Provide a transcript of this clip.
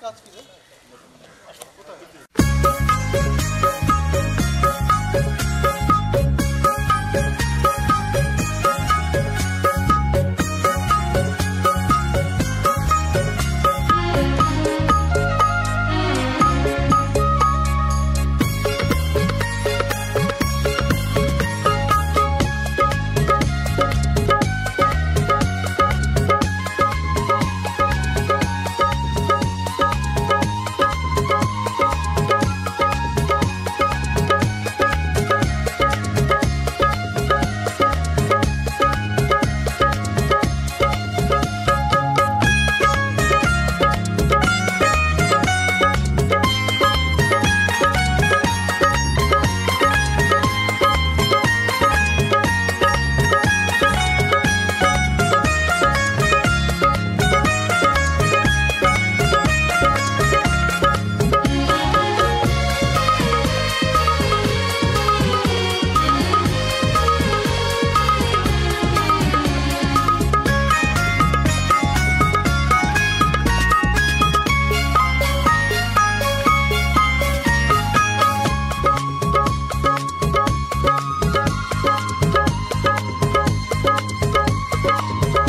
kat gibi. Bye.